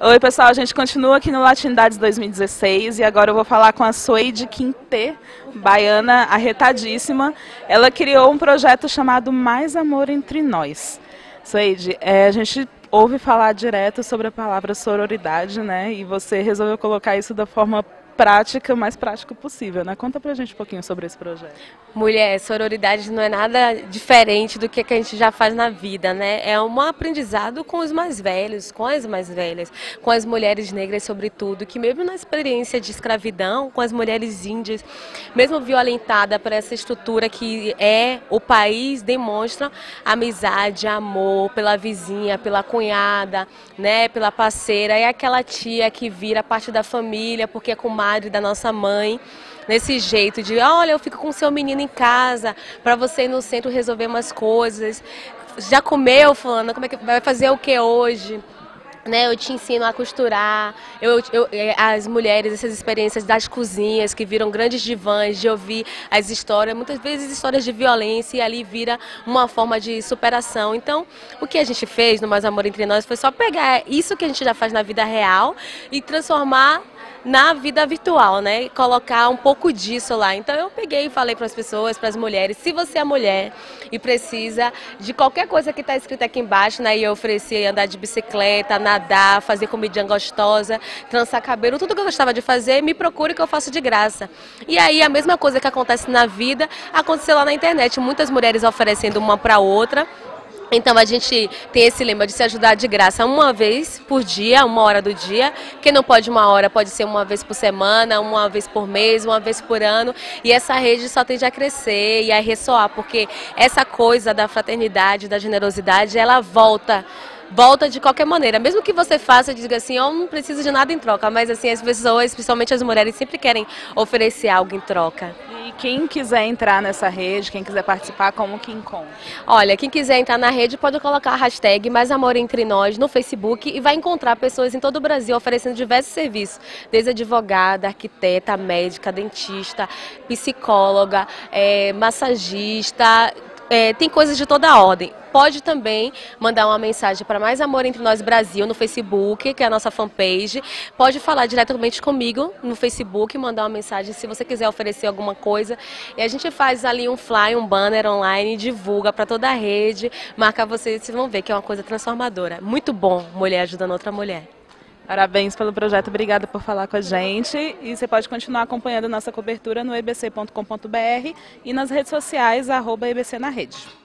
Oi, pessoal, a gente continua aqui no Latindades 2016 e agora eu vou falar com a Suede Quinte, baiana arretadíssima. Ela criou um projeto chamado Mais Amor Entre Nós. Suede, é, a gente ouve falar direto sobre a palavra sororidade, né? E você resolveu colocar isso da forma prática, mais prática possível, né? Conta pra gente um pouquinho sobre esse projeto. Mulher, sororidade não é nada diferente do que a gente já faz na vida, né? É um aprendizado com os mais velhos, com as mais velhas, com as mulheres negras sobretudo, que mesmo na experiência de escravidão, com as mulheres índias, mesmo violentada por essa estrutura que é o país, demonstra amizade, amor pela vizinha, pela cunhada, né, pela parceira, é aquela tia que vira parte da família porque é comadre da nossa mãe nesse jeito de, olha, eu fico com seu menino em casa para você ir no centro resolver umas coisas. Já comeu, fulana? Como é que vai fazer o que hoje? Né, eu te ensino a costurar, eu, eu, é, as mulheres, essas experiências das cozinhas que viram grandes divãs, de ouvir as histórias, muitas vezes histórias de violência, e ali vira uma forma de superação. Então, o que a gente fez no Mais Amor Entre Nós foi só pegar isso que a gente já faz na vida real e transformar na vida virtual, né? Colocar um pouco disso lá. Então eu peguei e falei para as pessoas, para as mulheres, se você é mulher e precisa de qualquer coisa que está escrita aqui embaixo, né? E eu ofereci andar de bicicleta, nadar, fazer comidinha gostosa, trançar cabelo, tudo que eu gostava de fazer, me procure que eu faço de graça. E aí a mesma coisa que acontece na vida aconteceu lá na internet. Muitas mulheres oferecendo uma para outra então a gente tem esse lema de se ajudar de graça uma vez por dia, uma hora do dia. Quem não pode uma hora, pode ser uma vez por semana, uma vez por mês, uma vez por ano. E essa rede só tende a crescer e a ressoar, porque essa coisa da fraternidade, da generosidade, ela volta volta de qualquer maneira. Mesmo que você faça, diga assim, eu não preciso de nada em troca, mas assim, as pessoas, principalmente as mulheres, sempre querem oferecer algo em troca. Quem quiser entrar nessa rede, quem quiser participar, como que encontra? Olha, quem quiser entrar na rede pode colocar a hashtag Mais Amor Entre Nós no Facebook e vai encontrar pessoas em todo o Brasil oferecendo diversos serviços, desde advogada, arquiteta, médica, dentista, psicóloga, é, massagista, é, tem coisas de toda ordem. Pode também mandar uma mensagem para Mais Amor Entre Nós Brasil no Facebook, que é a nossa fanpage. Pode falar diretamente comigo no Facebook, mandar uma mensagem se você quiser oferecer alguma coisa. E a gente faz ali um fly, um banner online, divulga para toda a rede, marca vocês, vocês vão ver que é uma coisa transformadora. Muito bom, mulher ajudando outra mulher. Parabéns pelo projeto, obrigada por falar com a gente. E você pode continuar acompanhando nossa cobertura no ebc.com.br e nas redes sociais, arroba EBC na rede.